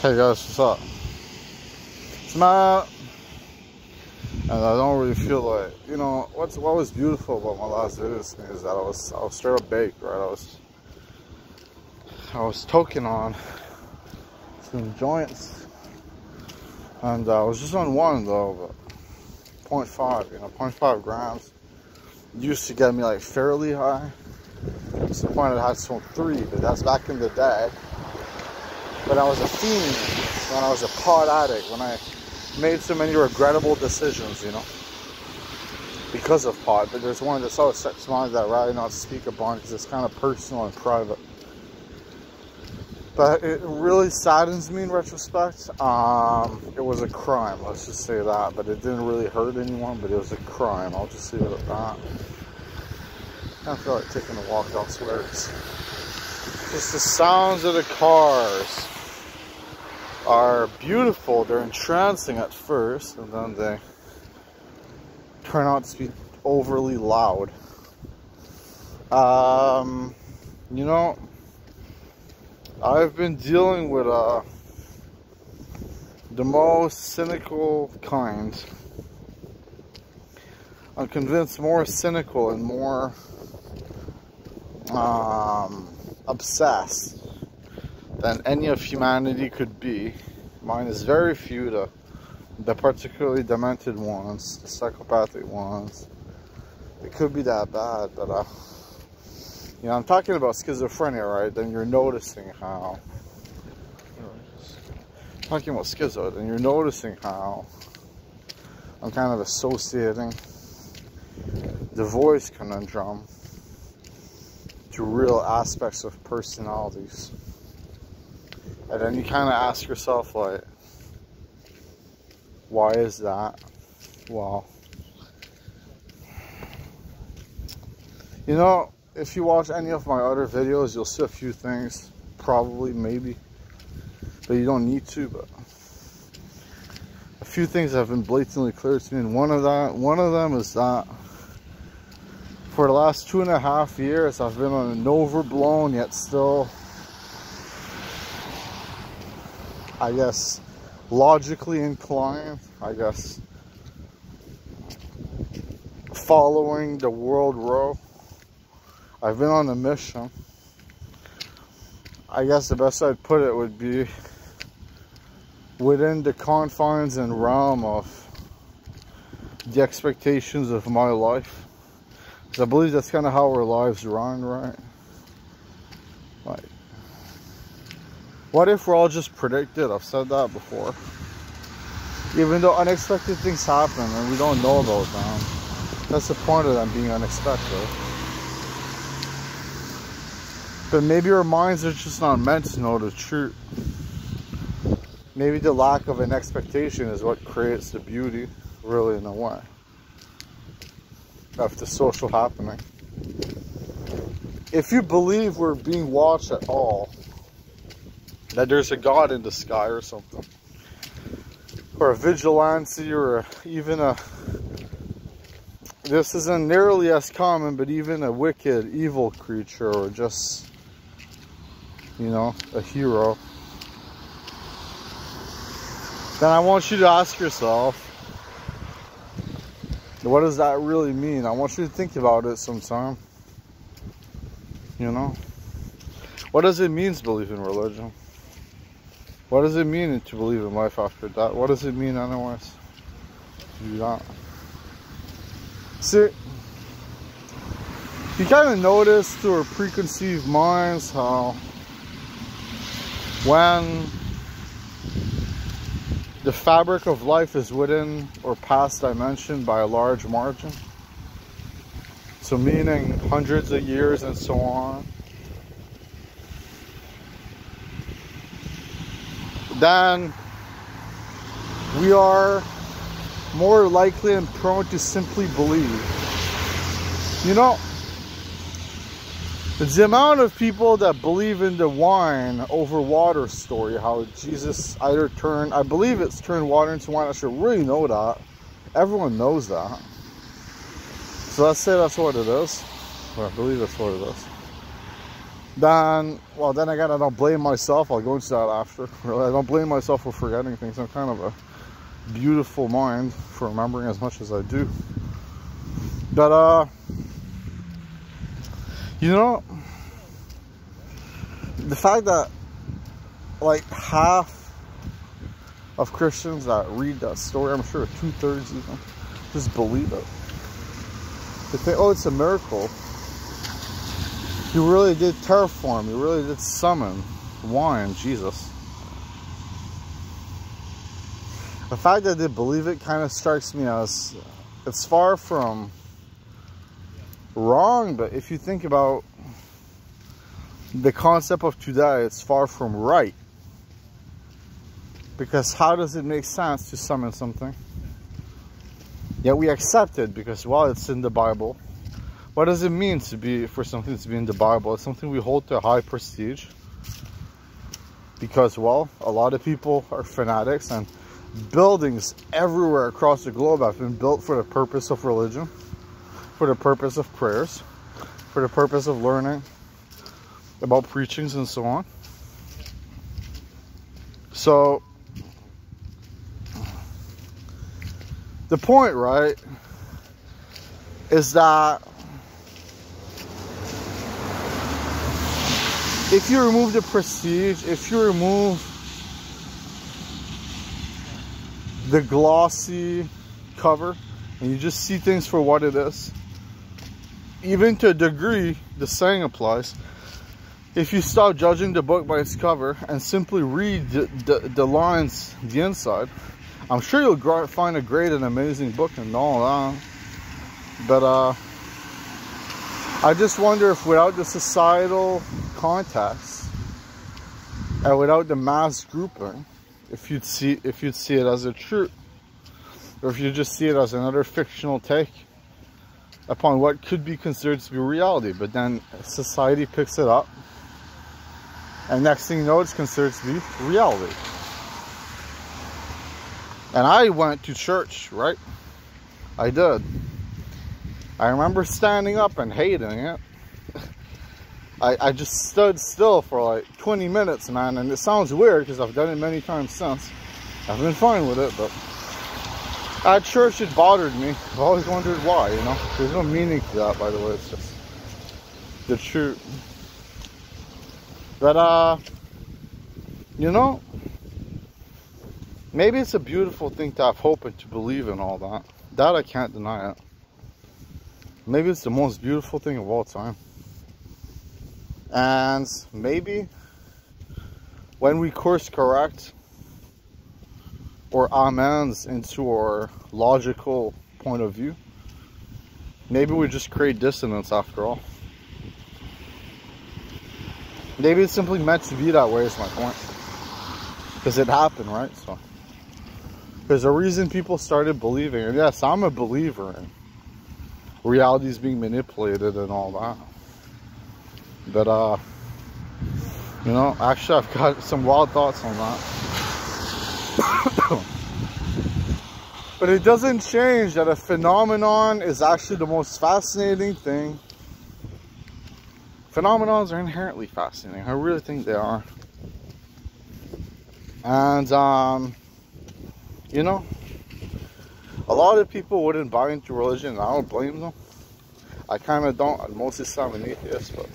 Hey guys, what's up? It's Matt. And I don't really feel like, you know, what's what was beautiful about my last video is that I was I was straight up baked, right? I was I was toking on some joints. And uh, I was just on one though, but 0.5, you know, 0.5 grams. Used to get me like fairly high. The point I had smoked three, but that's back in the day when I was a fiend, when I was a pot addict, when I made so many regrettable decisions, you know, because of pot. But there's one that's always sets mind that I'd rather not speak upon because it's kind of personal and private. But it really saddens me in retrospect. Um, it was a crime, let's just say that. But it didn't really hurt anyone, but it was a crime. I'll just leave it at that. I feel like taking a walk elsewhere. It's just the sounds of the cars are beautiful. They're entrancing at first, and then they turn out to be overly loud. Um, you know, I've been dealing with uh, the most cynical kind. I'm convinced more cynical and more um, obsessed than any of humanity could be. Mine is very few, the, the particularly demented ones, the psychopathic ones. It could be that bad, but uh, you know, I'm talking about schizophrenia, right? Then you're noticing how. Talking about schizo, then you're noticing how I'm kind of associating the voice conundrum to real aspects of personalities. And then you kind of ask yourself, like, why is that? Well, you know, if you watch any of my other videos, you'll see a few things, probably, maybe, but you don't need to, but a few things have been blatantly clear to me, and one of that, one of them is that for the last two and a half years, I've been on an overblown yet still I guess, logically inclined, I guess, following the world row. I've been on a mission. I guess the best I'd put it would be within the confines and realm of the expectations of my life. Because I believe that's kind of how our lives run, right? Like, what if we're all just predicted? I've said that before. Even though unexpected things happen and we don't know about them. That's the point of them being unexpected. But maybe our minds are just not meant to know the truth. Maybe the lack of an expectation is what creates the beauty, really, in a way, of the social happening. If you believe we're being watched at all, that there's a god in the sky or something. Or a vigilante or a, even a this isn't nearly as common but even a wicked evil creature or just you know a hero. Then I want you to ask yourself what does that really mean? I want you to think about it sometime you know? What does it mean to believe in religion what does it mean to believe in life after death? What does it mean otherwise? Do that. See, you kind of notice through our preconceived minds how when the fabric of life is within or past dimension by a large margin, so meaning hundreds of years and so on, then we are more likely and prone to simply believe. You know, the amount of people that believe in the wine over water story, how Jesus either turned, I believe it's turned water into wine. I should really know that. Everyone knows that. So let's say that's what it is. Or I believe that's what it is. Then, well, then again, I don't blame myself. I'll go into that after. Really, I don't blame myself for forgetting things. I'm kind of a beautiful mind for remembering as much as I do. But, uh, you know, the fact that like half of Christians that read that story, I'm sure two thirds even, just believe it. They think, oh, it's a miracle. You really did terraform, you really did summon wine, Jesus. The fact that they believe it kind of strikes me as it's far from wrong, but if you think about the concept of today, it's far from right. Because how does it make sense to summon something? Yet we accept it because, well, it's in the Bible. What does it mean to be for something to be in the Bible? It's something we hold to high prestige. Because, well, a lot of people are fanatics and buildings everywhere across the globe have been built for the purpose of religion, for the purpose of prayers, for the purpose of learning about preachings and so on. So, the point, right, is that if you remove the prestige, if you remove the glossy cover and you just see things for what it is, even to a degree, the saying applies. If you stop judging the book by its cover and simply read the, the, the lines, the inside, I'm sure you'll find a great and amazing book and all that. But uh, I just wonder if without the societal context and without the mass grouping, if you'd see if you'd see it as a truth, or if you just see it as another fictional take upon what could be considered to be reality. But then society picks it up, and next thing you know, it's considered to be reality. And I went to church, right? I did. I remember standing up and hating it. I, I just stood still for like 20 minutes, man. And it sounds weird because I've done it many times since. I've been fine with it, but at church it bothered me. I've always wondered why, you know. There's no meaning to that, by the way. It's just the truth. But, uh, you know, Maybe it's a beautiful thing to have hope and to believe in all that. That I can't deny it. Maybe it's the most beautiful thing of all time. And maybe when we course correct or amends into our logical point of view, maybe we just create dissonance after all. Maybe it's simply meant to be that way is my point. Because it happened, right? So there's a reason people started believing. And yes, I'm a believer in reality is being manipulated and all that. But, uh, you know, actually, I've got some wild thoughts on that. but it doesn't change that a phenomenon is actually the most fascinating thing. Phenomenons are inherently fascinating. I really think they are. And, um, you know, a lot of people wouldn't buy into religion, and I don't blame them. I kind of don't. I'm mostly I'm an atheist, but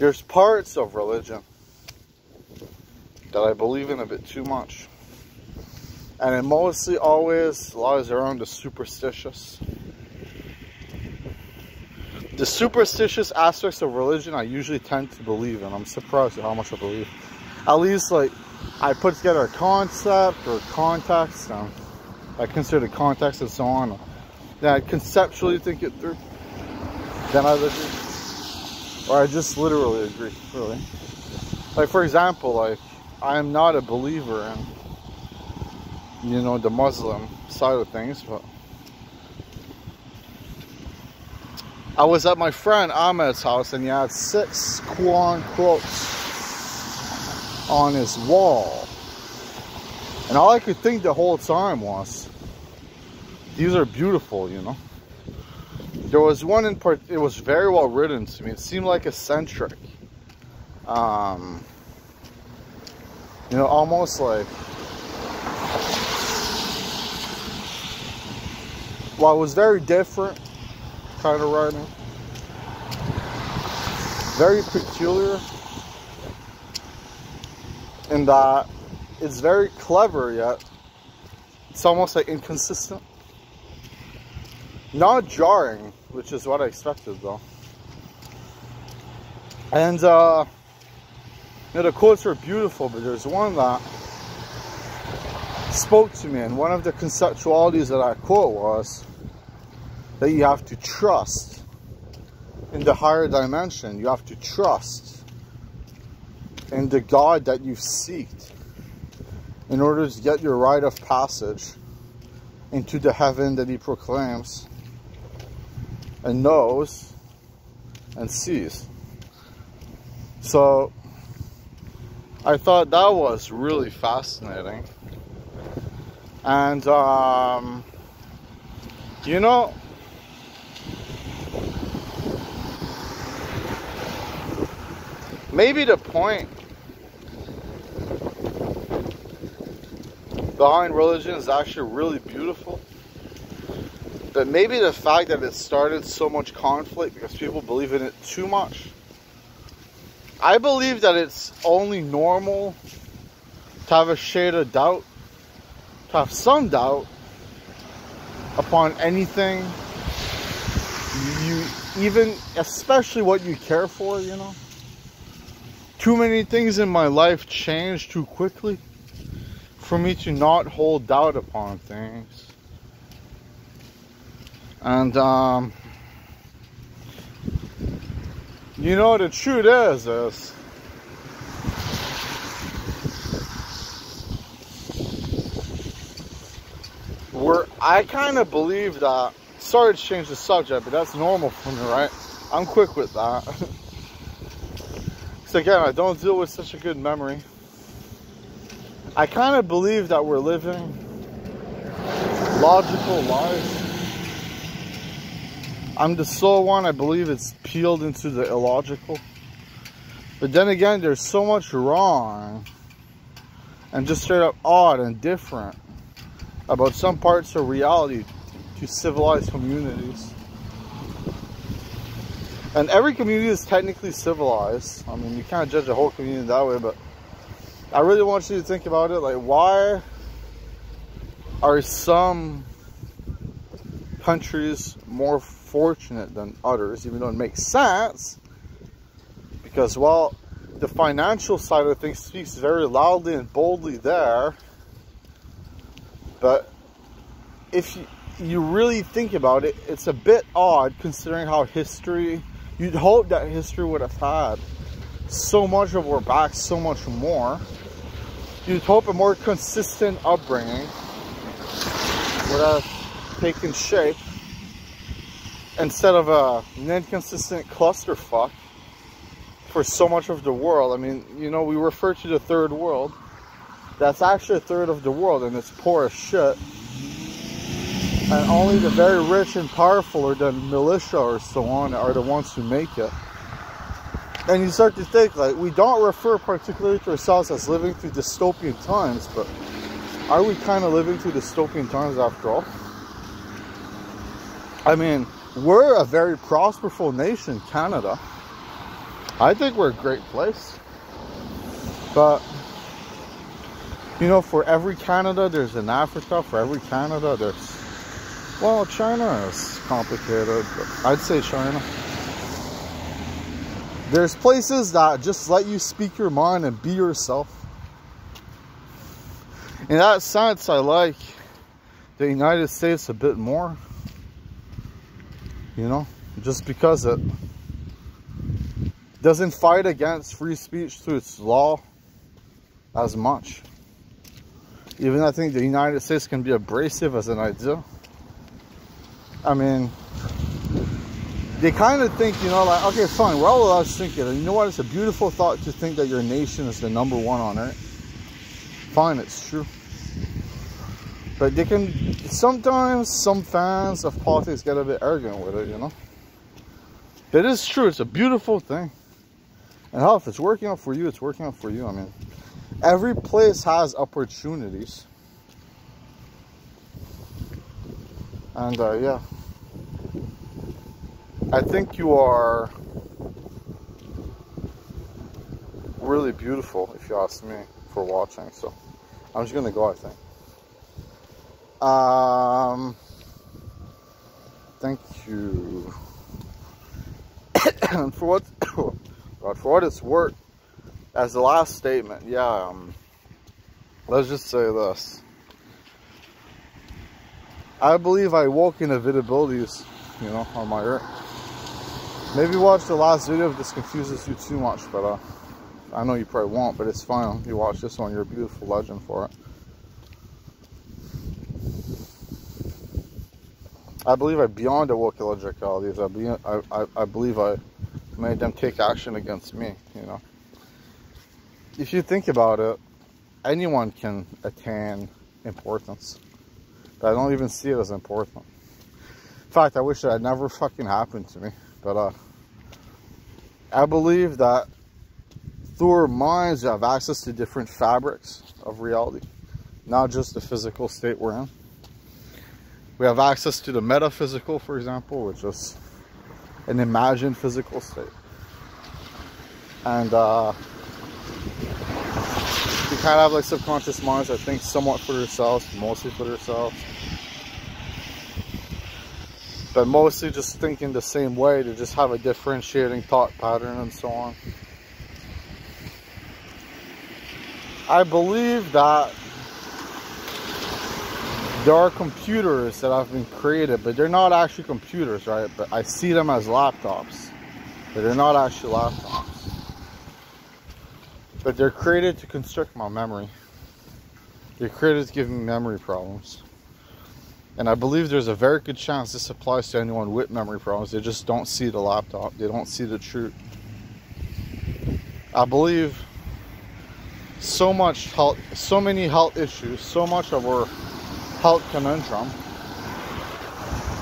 there's parts of religion that I believe in a bit too much. And it mostly always lies around the superstitious. The superstitious aspects of religion I usually tend to believe in. I'm surprised at how much I believe. At least like I put together a concept or context. Um, I consider the context and so on. Then I conceptually think it through. Then I agree. Or I just literally agree, really. Like for example, like I am not a believer in you know the Muslim side of things, but I was at my friend Ahmed's house and he had six Quran quotes on his wall. And all I could think the whole time was, these are beautiful, you know. There was one in part, it was very well written to me. It seemed like eccentric. um, you know, almost like well, it was very different kind of writing, very peculiar in that it's very clever yet it's almost like inconsistent. Not jarring, which is what I expected though. And uh, you know, the quotes were beautiful, but there's one that spoke to me, and one of the conceptualities that I quote was that you have to trust in the higher dimension. You have to trust in the God that you seek in order to get your rite of passage into the heaven that he proclaims and knows and sees. So I thought that was really fascinating. And, um, you know, maybe the point behind religion is actually really beautiful. But maybe the fact that it started so much conflict because people believe in it too much. I believe that it's only normal to have a shade of doubt, to have some doubt upon anything you even especially what you care for, you know. Too many things in my life change too quickly for me to not hold doubt upon things. And, um, you know, the truth is, is where I kind of believe that, sorry to change the subject, but that's normal for me, right? I'm quick with that. so again, I don't deal with such a good memory. I kind of believe that we're living logical lives. I'm the sole one, I believe it's peeled into the illogical. But then again, there's so much wrong and just straight up odd and different about some parts of reality to civilized communities. And every community is technically civilized. I mean, you can't judge a whole community that way, but I really want you to think about it. Like, why are some countries more fortunate than others, even though it makes sense? Because, while the financial side of things speaks very loudly and boldly there. But if you, you really think about it, it's a bit odd considering how history, you'd hope that history would have had so much of our back, so much more you'd hope a more consistent upbringing would have taken shape instead of a, an inconsistent clusterfuck for so much of the world. I mean, you know, we refer to the third world. That's actually a third of the world and it's poor as shit. And only the very rich and powerful or the militia or so on are the ones who make it and you start to think like we don't refer particularly to ourselves as living through dystopian times but are we kind of living through dystopian times after all i mean we're a very prosperous nation canada i think we're a great place but you know for every canada there's an africa for every canada there's well china is complicated i'd say china there's places that just let you speak your mind and be yourself. In that sense, I like the United States a bit more. You know, just because it doesn't fight against free speech through its law as much. Even I think the United States can be abrasive as an idea. I mean, they kind of think, you know, like, okay, fine, we're all allowed to think it. And you know what? It's a beautiful thought to think that your nation is the number one on earth. Fine, it's true. But they can, sometimes some fans of politics get a bit arrogant with it, you know. It is true, it's a beautiful thing. And hell, if it's working out for you, it's working out for you. I mean, every place has opportunities. And uh, yeah, I think you are really beautiful, if you ask me, for watching. So I'm just gonna go. I think. Um, thank you. and for what, God, for what it's worth, as the last statement, yeah. Um, let's just say this. I believe I woke inevitabilities, you know, on my earth. Maybe watch the last video if this confuses you too much, but uh, I know you probably won't, but it's fine. You watch this one, you're a beautiful legend for it. I believe I beyond awoke illogicalities. I, be, I, I, I believe I made them take action against me, you know. If you think about it, anyone can attain importance. But I don't even see it as important. In fact, I wish that had never fucking happened to me. But uh, I believe that through our minds, we have access to different fabrics of reality, not just the physical state we're in. We have access to the metaphysical, for example, which is an imagined physical state. And uh, you kind of have like subconscious minds that think somewhat for themselves, mostly for themselves but mostly just thinking the same way to just have a differentiating thought pattern and so on. I believe that there are computers that have been created, but they're not actually computers, right? But I see them as laptops, but they're not actually laptops. But they're created to constrict my memory. They're created to give me memory problems. And I believe there's a very good chance this applies to anyone with memory problems. They just don't see the laptop. They don't see the truth. I believe so much health, so many health issues, so much of our health conundrum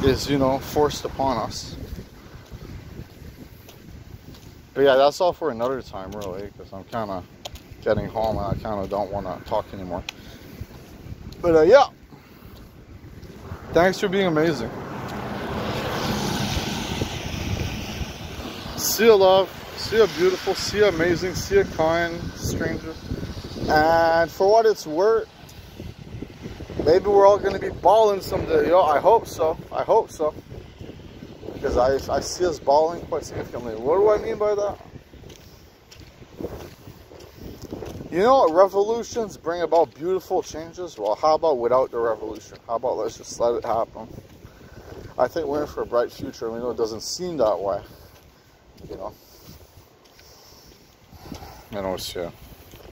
is, you know, forced upon us. But yeah, that's all for another time, really, because I'm kind of getting home and I kind of don't want to talk anymore. But uh, yeah. Thanks for being amazing. See you love, see you beautiful, see you amazing, see you kind, stranger. And for what it's worth, maybe we're all gonna be balling someday. Know, I hope so. I hope so. Because I, I see us balling quite significantly. What do I mean by that? You know, what? revolutions bring about beautiful changes. Well, how about without the revolution? How about let's just let it happen? I think we're in for a bright future. We know it doesn't seem that way. You know. I it's yeah.